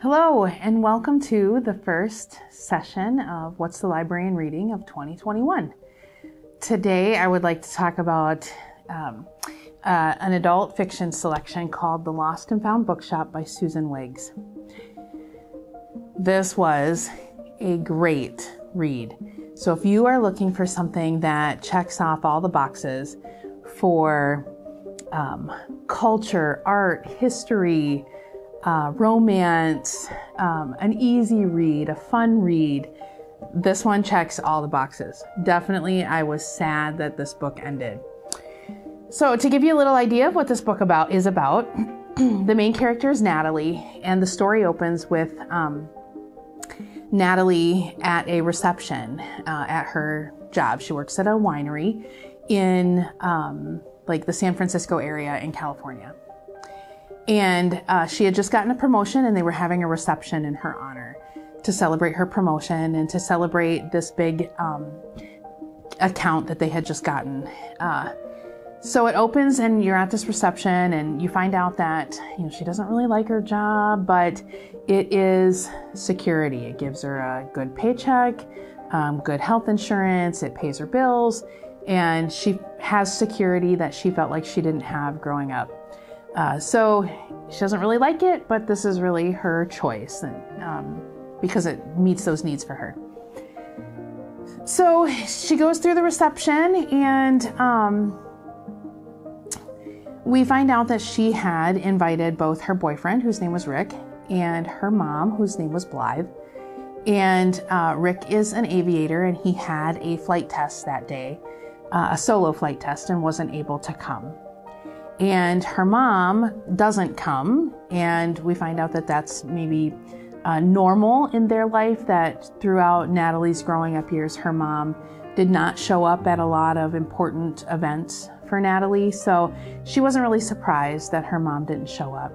Hello, and welcome to the first session of What's the Librarian Reading of 2021. Today, I would like to talk about um, uh, an adult fiction selection called The Lost and Found Bookshop by Susan Wiggs. This was a great read. So, if you are looking for something that checks off all the boxes for um, culture, art, history, uh, romance, um, an easy read, a fun read. This one checks all the boxes. Definitely, I was sad that this book ended. So, to give you a little idea of what this book about is about, the main character is Natalie, and the story opens with um, Natalie at a reception uh, at her job. She works at a winery in um, like the San Francisco area in California. And uh, she had just gotten a promotion, and they were having a reception in her honor to celebrate her promotion and to celebrate this big um, account that they had just gotten. Uh, so it opens, and you're at this reception, and you find out that you know she doesn't really like her job, but it is security. It gives her a good paycheck, um, good health insurance. It pays her bills, and she has security that she felt like she didn't have growing up. Uh, so she doesn't really like it, but this is really her choice and, um, because it meets those needs for her. So she goes through the reception and um, we find out that she had invited both her boyfriend, whose name was Rick, and her mom, whose name was Blythe. And uh, Rick is an aviator and he had a flight test that day, uh, a solo flight test, and wasn't able to come and her mom doesn't come and we find out that that's maybe uh, normal in their life that throughout natalie's growing up years her mom did not show up at a lot of important events for natalie so she wasn't really surprised that her mom didn't show up.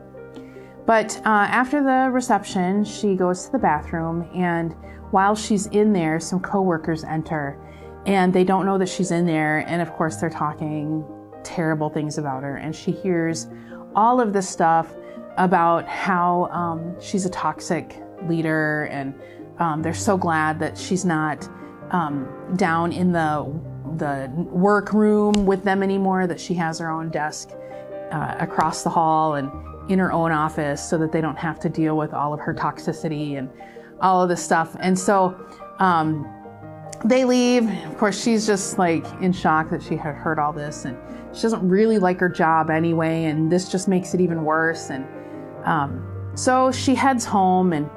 But uh, after the reception she goes to the bathroom and while she's in there some coworkers enter and they don't know that she's in there and of course they're talking terrible things about her, and she hears all of this stuff about how um, she's a toxic leader, and um, they're so glad that she's not um, down in the the workroom with them anymore. That she has her own desk uh, across the hall and in her own office, so that they don't have to deal with all of her toxicity and all of this stuff. And so um, they leave. Of course, she's just like in shock that she had heard all this, and she doesn't really like her job anyway, and this just makes it even worse. And um, so she heads home, and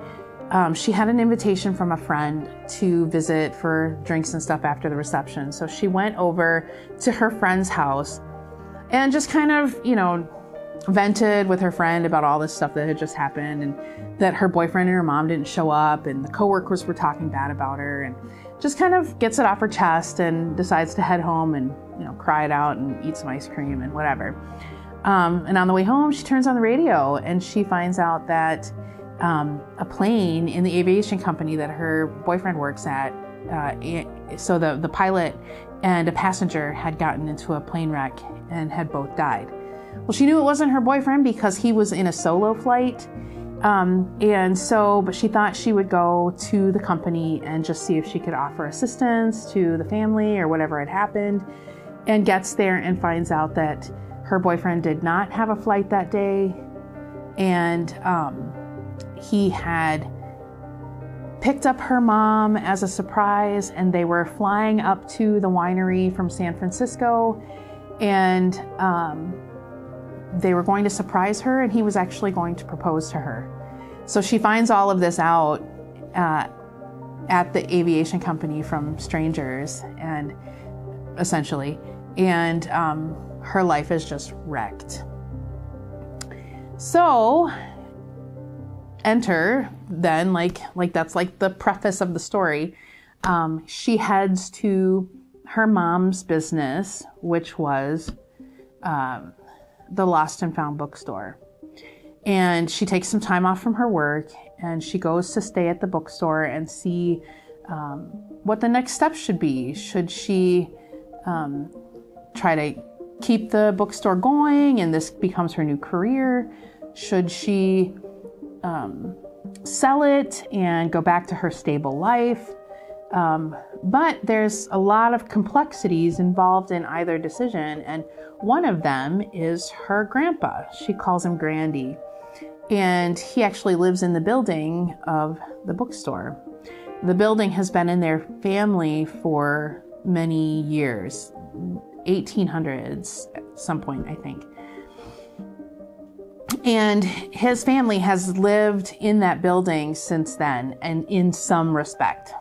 um, she had an invitation from a friend to visit for drinks and stuff after the reception. So she went over to her friend's house and just kind of, you know, vented with her friend about all this stuff that had just happened and that her boyfriend and her mom didn't show up and the coworkers were talking bad about her and just kind of gets it off her chest and decides to head home and you know cry it out and eat some ice cream and whatever. Um, and on the way home, she turns on the radio and she finds out that um, a plane in the aviation company that her boyfriend works at, uh, so the the pilot and a passenger had gotten into a plane wreck and had both died. Well, she knew it wasn't her boyfriend because he was in a solo flight um, and so, but she thought she would go to the company and just see if she could offer assistance to the family or whatever had happened. And gets there and finds out that her boyfriend did not have a flight that day. And um, he had picked up her mom as a surprise, and they were flying up to the winery from San Francisco. And um, they were going to surprise her, and he was actually going to propose to her. So she finds all of this out uh, at the aviation company from strangers, and essentially, and um, her life is just wrecked. So enter then like like that's like the preface of the story um, she heads to her mom's business which was um, the Lost and Found bookstore. And she takes some time off from her work and she goes to stay at the bookstore and see um, what the next step should be. Should she um, try to keep the bookstore going and this becomes her new career? Should she um, sell it and go back to her stable life. Um, but there's a lot of complexities involved in either decision, and one of them is her grandpa. She calls him Grandy, and he actually lives in the building of the bookstore. The building has been in their family for many years, 1800s at some point, I think. And his family has lived in that building since then and in some respect.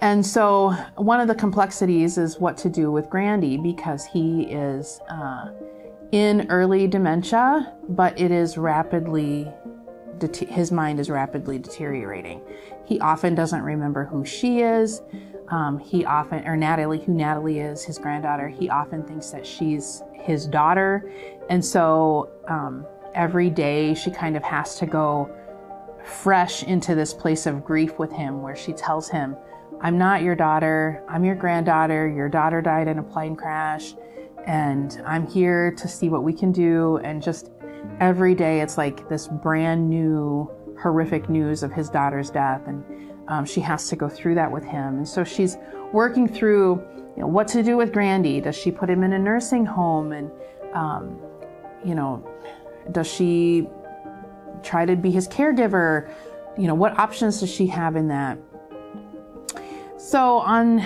And so, one of the complexities is what to do with Grandy because he is uh, in early dementia, but it is rapidly, his mind is rapidly deteriorating. He often doesn't remember who she is. Um, he often, or Natalie, who Natalie is, his granddaughter, he often thinks that she's his daughter. And so um, every day she kind of has to go fresh into this place of grief with him where she tells him, I'm not your daughter, I'm your granddaughter. Your daughter died in a plane crash, and I'm here to see what we can do. And just every day it's like this brand new horrific news of his daughter's death. And um, she has to go through that with him. And so she's working through you know, what to do with Grandy. Does she put him in a nursing home? And, um, you know, does she try to be his caregiver? You know, what options does she have in that? So on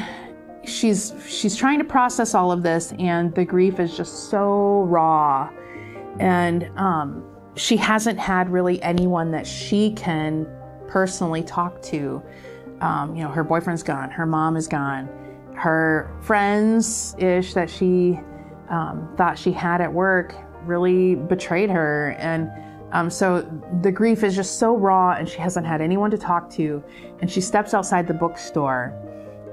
she's she's trying to process all of this and the grief is just so raw and um, she hasn't had really anyone that she can personally talk to. Um, you know, her boyfriend's gone, her mom is gone, her friends ish that she um, thought she had at work really betrayed her. And um, so the grief is just so raw, and she hasn't had anyone to talk to. And she steps outside the bookstore,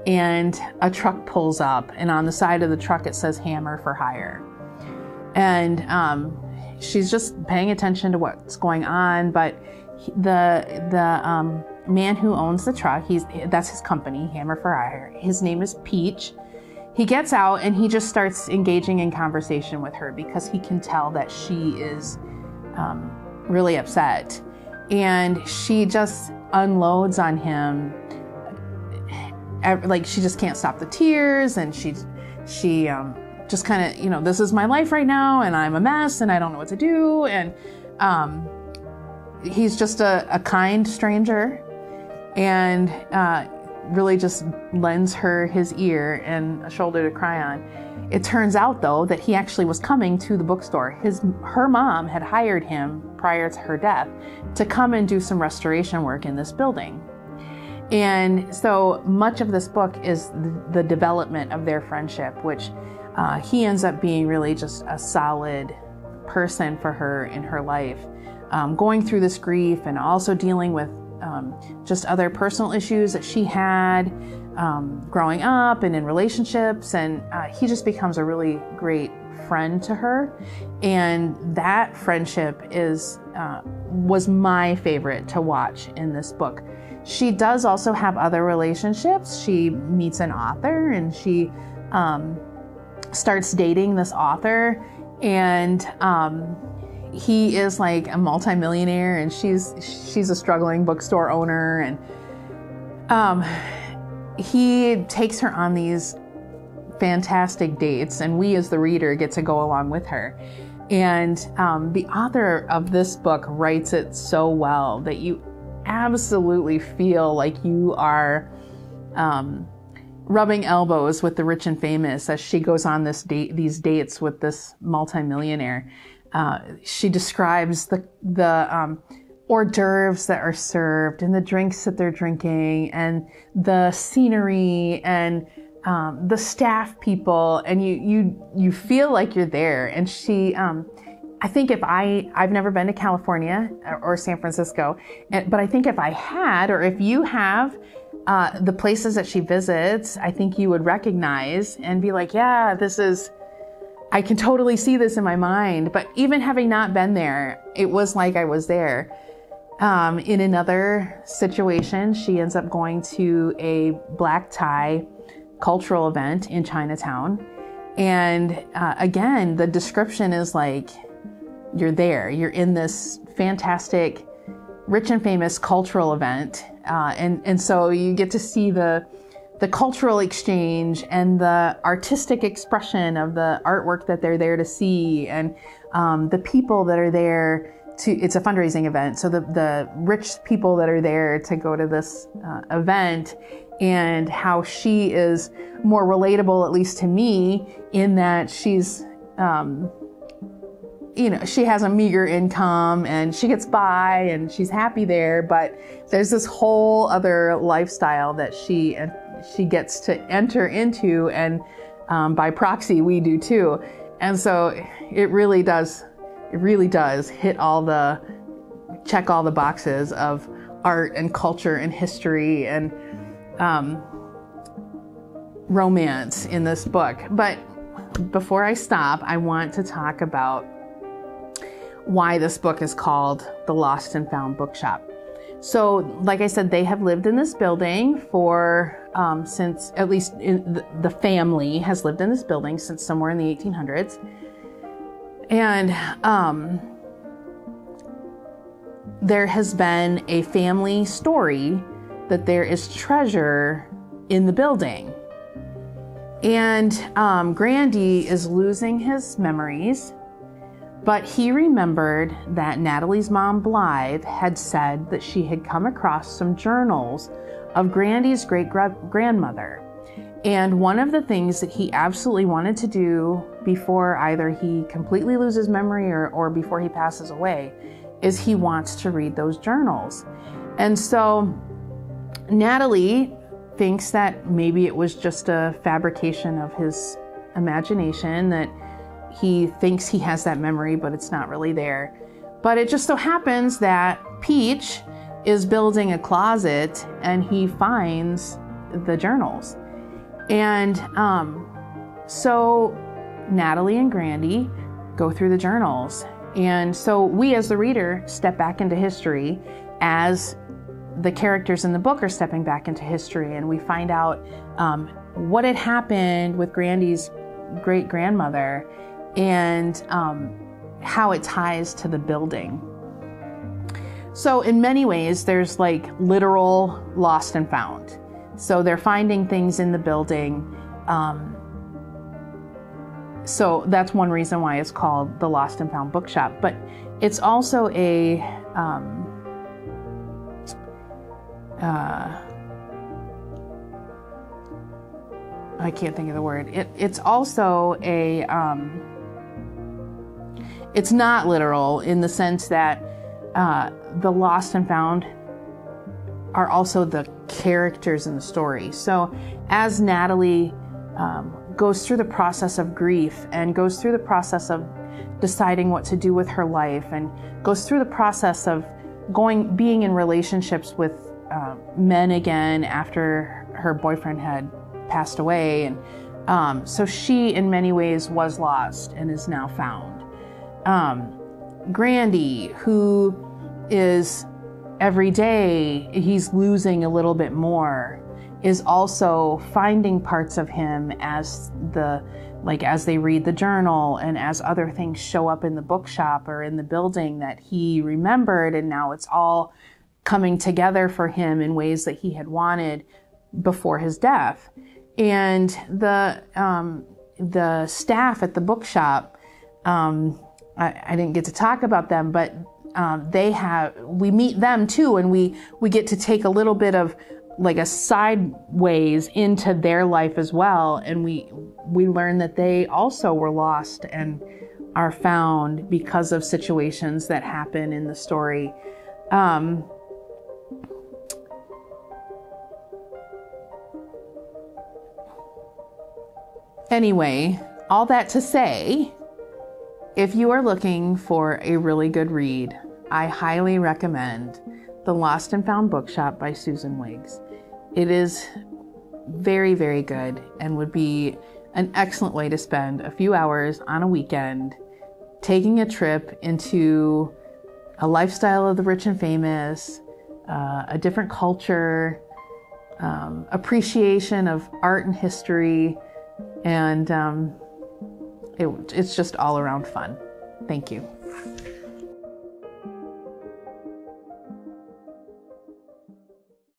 and a truck pulls up, and on the side of the truck it says Hammer for Hire. And um, she's just paying attention to what's going on, but the the um, man who owns the truck, he's that's his company, Hammer for Hire. His name is Peach. He gets out and he just starts engaging in conversation with her because he can tell that she is um, really upset, and she just unloads on him. Like she just can't stop the tears, and she she um, just kind of you know this is my life right now, and I'm a mess, and I don't know what to do, and um, he's just a, a kind stranger and uh, really just lends her his ear and a shoulder to cry on. It turns out though that he actually was coming to the bookstore. His her mom had hired him prior to her death to come and do some restoration work in this building. And so much of this book is the, development of their friendship, which uh, he ends up being really just a solid person for her in her life um, going through this grief and also dealing with um, just other personal issues that she had um, growing up and in relationships. And uh, he just becomes a really great friend to her. And that friendship is uh, was my favorite to watch in this book. She does also have other relationships. She meets an author and she um, starts dating this author. And um, he is like a multimillionaire and she's she's a struggling bookstore owner and um, he takes her on these fantastic dates and we as the reader get to go along with her and um, the author of this book writes it so well that you absolutely feel like you are um, rubbing elbows with the rich and famous as she goes on this date these dates with this multimillionaire. Uh, she describes the the um, hors d'oeuvres that are served and the drinks that they're drinking and the scenery and um, the staff people. And you you you feel like you're there. And she um, I think if I I've never been to California or San Francisco but I think if I had or if you have uh, the places that she visits I think you would recognize and be like yeah this is I can totally see this in my mind, but even having not been there, it was like I was there. Um, in another situation, she ends up going to a black tie cultural event in Chinatown. And uh, again, the description is like you're there, you're in this fantastic rich and famous cultural event, uh, and and so you get to see the the cultural exchange and the artistic expression of the artwork that they're there to see, and um, the people that are there. To, it's a fundraising event, so the, the rich people that are there to go to this uh, event, and how she is more relatable, at least to me, in that she's um, you know, she has a meager income and she gets by and she's happy there, but there's this whole other lifestyle that she she gets to enter into, and um, by proxy we do too. And so it really does, it really does hit all the check all the boxes of art and culture and history and um, romance in this book. But before I stop, I want to talk about why this book is called The Lost and Found Bookshop. So, like I said, they have lived in this building for um, since at least the, the family has lived in this building since somewhere in the 1800s. And um, there has been a family story that there is treasure in the building. And um, Grandy is losing his memories but he remembered that Natalie's mom, Blythe, had said that she had come across some journals of Grandy's great grandmother. And one of the things that he absolutely wanted to do before either he completely loses memory or, or before he passes away is he wants to read those journals. And so Natalie thinks that maybe it was just a fabrication of his imagination that he thinks he has that memory, but it's not really there. But it just so happens that Peach is building a closet and he finds the journals. And um, so Natalie and Grandy go through the journals. And so we, as the reader, step back into history as the characters in the book are stepping back into history. And we find out um, what had happened with Grandy's great grandmother and um, how it ties to the building. So, in many ways, there's like literal lost and found. So, they're finding things in the building. Um, so, that's one reason why it's called the Lost and Found Bookshop. But it's also a. Um, uh, I can't think of the word. It, it's also a. Um, it's not literal in the sense that uh, the lost and found are also the characters in the story. So as Natalie um, goes through the process of grief and goes through the process of deciding what to do with her life and goes through the process of going being in relationships with uh, men again after her boyfriend had passed away and um, so she in many ways was lost and is now found um, Grandy, who is every day he's losing a little bit more, is also finding parts of him as the like as they read the journal and as other things show up in the bookshop or in the building that he remembered and now it's all coming together for him in ways that he had wanted before his death. And the um, the staff at the bookshop um, I, I didn't get to talk about them, but um, they have we meet them too, and we we get to take a little bit of like a sideways into their life as well, and we we learn that they also were lost and are found because of situations that happen in the story. Um, anyway, all that to say if you are looking for a really good read, I highly recommend The Lost and Found Bookshop by Susan Wiggs. It is very, very good and would be an excellent way to spend a few hours on a weekend taking a trip into a lifestyle of the rich and famous, uh, a different culture, um, appreciation of art and history, and um, it, it's just all around fun. Thank you.